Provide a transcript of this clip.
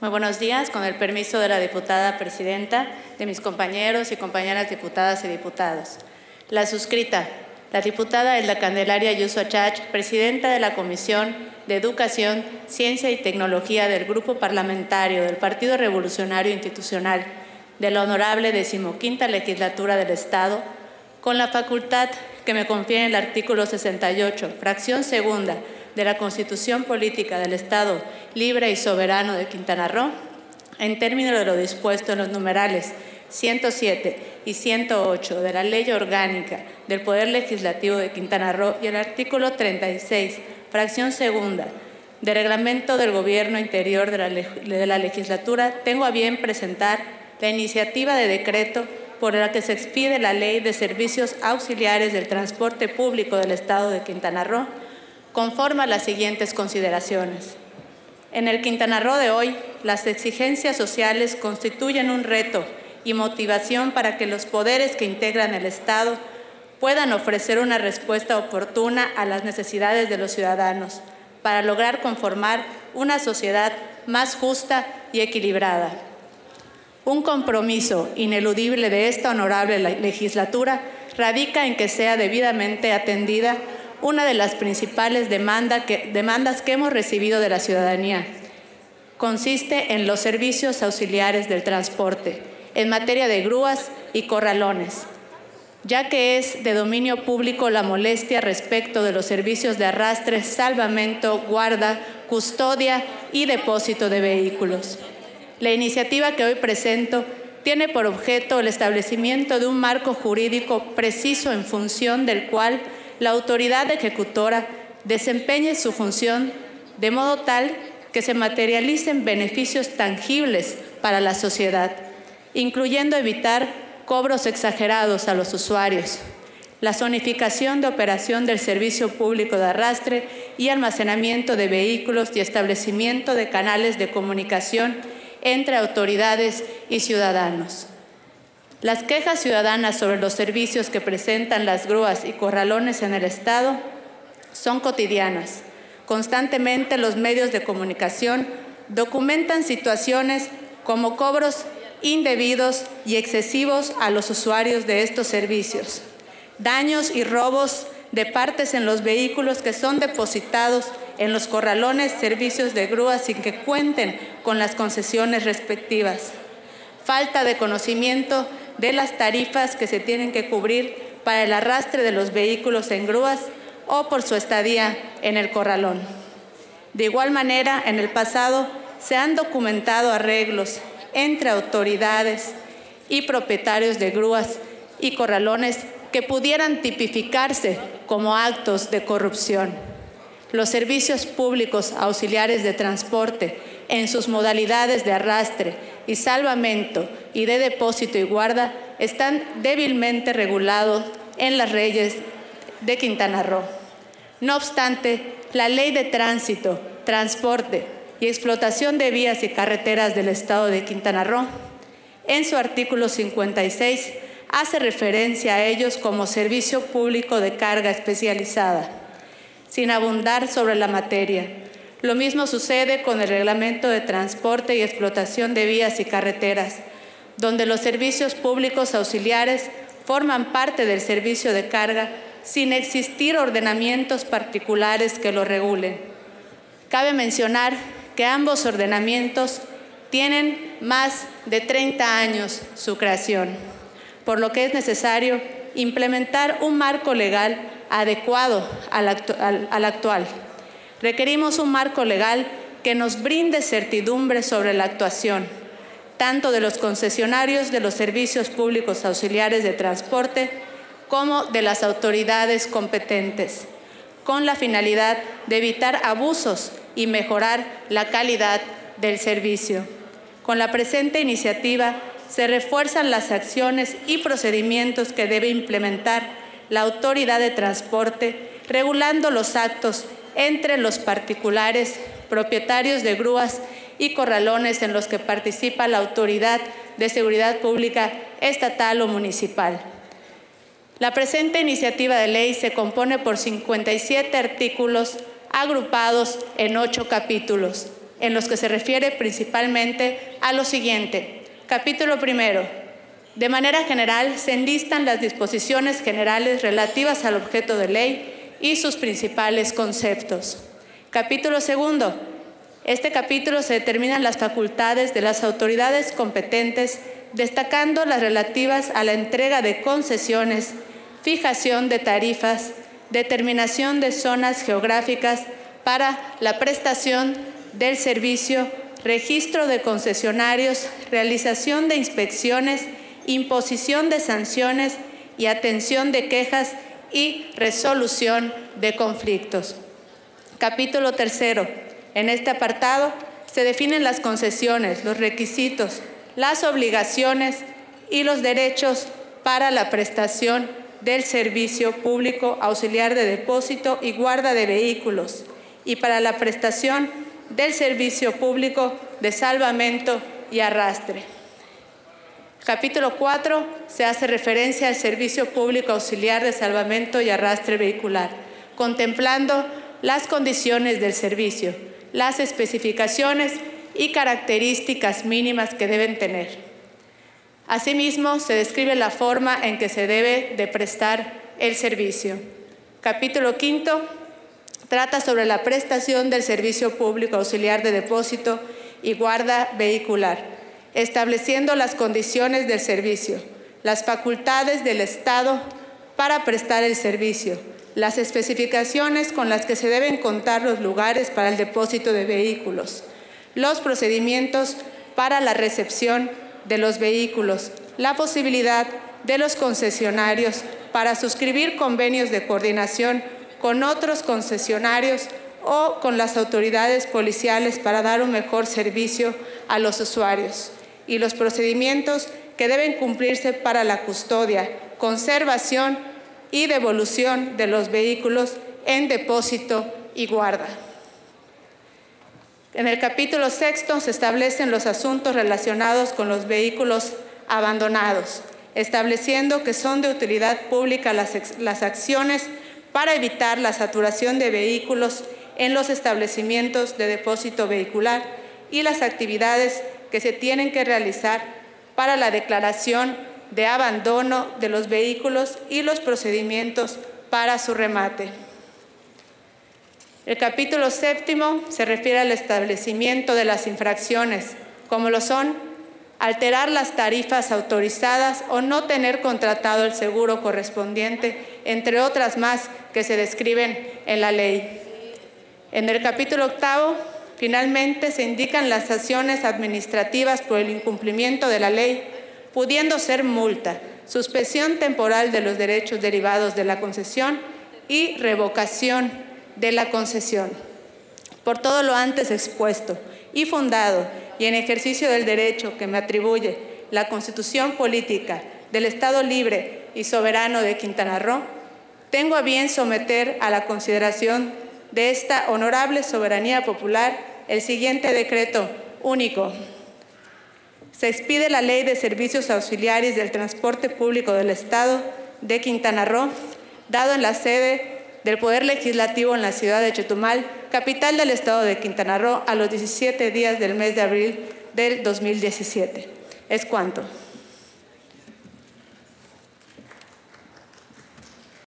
Muy buenos días, con el permiso de la diputada presidenta, de mis compañeros y compañeras diputadas y diputados. La suscrita, la diputada Elda Candelaria Yuso Achach, presidenta de la Comisión de Educación, Ciencia y Tecnología del Grupo Parlamentario del Partido Revolucionario Institucional de la Honorable Decimoquinta Legislatura del Estado, con la facultad que me confiere el artículo 68, fracción segunda, de la Constitución Política del Estado Libre y Soberano de Quintana Roo, en términos de lo dispuesto en los numerales 107 y 108 de la Ley Orgánica del Poder Legislativo de Quintana Roo y el artículo 36, fracción segunda, del Reglamento del Gobierno Interior de la Legislatura, tengo a bien presentar la iniciativa de decreto por la que se expide la Ley de Servicios Auxiliares del Transporte Público del Estado de Quintana Roo, conforma las siguientes consideraciones. En el Quintana Roo de hoy, las exigencias sociales constituyen un reto y motivación para que los poderes que integran el Estado puedan ofrecer una respuesta oportuna a las necesidades de los ciudadanos para lograr conformar una sociedad más justa y equilibrada. Un compromiso ineludible de esta honorable legislatura radica en que sea debidamente atendida una de las principales demandas que hemos recibido de la ciudadanía. Consiste en los servicios auxiliares del transporte, en materia de grúas y corralones, ya que es de dominio público la molestia respecto de los servicios de arrastre, salvamento, guarda, custodia y depósito de vehículos. La iniciativa que hoy presento tiene por objeto el establecimiento de un marco jurídico preciso en función del cual la autoridad ejecutora desempeñe su función de modo tal que se materialicen beneficios tangibles para la sociedad, incluyendo evitar cobros exagerados a los usuarios, la zonificación de operación del servicio público de arrastre y almacenamiento de vehículos y establecimiento de canales de comunicación entre autoridades y ciudadanos. Las quejas ciudadanas sobre los servicios que presentan las grúas y corralones en el Estado son cotidianas. Constantemente los medios de comunicación documentan situaciones como cobros indebidos y excesivos a los usuarios de estos servicios, daños y robos de partes en los vehículos que son depositados en los corralones, servicios de grúa sin que cuenten con las concesiones respectivas, falta de conocimiento de las tarifas que se tienen que cubrir para el arrastre de los vehículos en grúas o por su estadía en el corralón. De igual manera, en el pasado se han documentado arreglos entre autoridades y propietarios de grúas y corralones que pudieran tipificarse como actos de corrupción. Los servicios públicos auxiliares de transporte en sus modalidades de arrastre y salvamento y de depósito y guarda están débilmente regulados en las leyes de Quintana Roo. No obstante, la Ley de Tránsito, Transporte y Explotación de Vías y Carreteras del Estado de Quintana Roo, en su artículo 56, hace referencia a ellos como servicio público de carga especializada, sin abundar sobre la materia lo mismo sucede con el Reglamento de Transporte y Explotación de Vías y Carreteras, donde los servicios públicos auxiliares forman parte del servicio de carga sin existir ordenamientos particulares que lo regulen. Cabe mencionar que ambos ordenamientos tienen más de 30 años su creación, por lo que es necesario implementar un marco legal adecuado al, actual Requerimos un marco legal que nos brinde certidumbre sobre la actuación, tanto de los concesionarios de los servicios públicos auxiliares de transporte como de las autoridades competentes, con la finalidad de evitar abusos y mejorar la calidad del servicio. Con la presente iniciativa se refuerzan las acciones y procedimientos que debe implementar la autoridad de transporte, regulando los actos entre los particulares, propietarios de grúas y corralones en los que participa la Autoridad de Seguridad Pública estatal o municipal. La presente iniciativa de ley se compone por 57 artículos agrupados en ocho capítulos, en los que se refiere principalmente a lo siguiente. Capítulo primero. De manera general, se enlistan las disposiciones generales relativas al objeto de ley y sus principales conceptos. Capítulo segundo. Este capítulo se determinan las facultades de las autoridades competentes, destacando las relativas a la entrega de concesiones, fijación de tarifas, determinación de zonas geográficas para la prestación del servicio, registro de concesionarios, realización de inspecciones, imposición de sanciones y atención de quejas y resolución de conflictos. Capítulo tercero. En este apartado se definen las concesiones, los requisitos, las obligaciones y los derechos para la prestación del servicio público auxiliar de depósito y guarda de vehículos y para la prestación del servicio público de salvamento y arrastre. Capítulo 4 se hace referencia al servicio público auxiliar de salvamento y arrastre vehicular, contemplando las condiciones del servicio, las especificaciones y características mínimas que deben tener. Asimismo, se describe la forma en que se debe de prestar el servicio. Capítulo 5 trata sobre la prestación del servicio público auxiliar de depósito y guarda vehicular, estableciendo las condiciones del servicio, las facultades del Estado para prestar el servicio, las especificaciones con las que se deben contar los lugares para el depósito de vehículos, los procedimientos para la recepción de los vehículos, la posibilidad de los concesionarios para suscribir convenios de coordinación con otros concesionarios o con las autoridades policiales para dar un mejor servicio a los usuarios y los procedimientos que deben cumplirse para la custodia, conservación y devolución de los vehículos en depósito y guarda. En el capítulo sexto se establecen los asuntos relacionados con los vehículos abandonados, estableciendo que son de utilidad pública las, las acciones para evitar la saturación de vehículos en los establecimientos de depósito vehicular y las actividades que se tienen que realizar para la declaración de abandono de los vehículos y los procedimientos para su remate. El capítulo séptimo se refiere al establecimiento de las infracciones, como lo son alterar las tarifas autorizadas o no tener contratado el seguro correspondiente, entre otras más que se describen en la ley. En el capítulo octavo, finalmente, se indican las acciones administrativas por el incumplimiento de la ley pudiendo ser multa, suspensión temporal de los derechos derivados de la concesión y revocación de la concesión. Por todo lo antes expuesto y fundado y en ejercicio del derecho que me atribuye la Constitución Política del Estado Libre y Soberano de Quintana Roo, tengo a bien someter a la consideración de esta honorable soberanía popular el siguiente decreto único se expide la Ley de Servicios Auxiliares del Transporte Público del Estado de Quintana Roo, dado en la sede del Poder Legislativo en la ciudad de Chetumal, capital del Estado de Quintana Roo, a los 17 días del mes de abril del 2017. Es cuanto.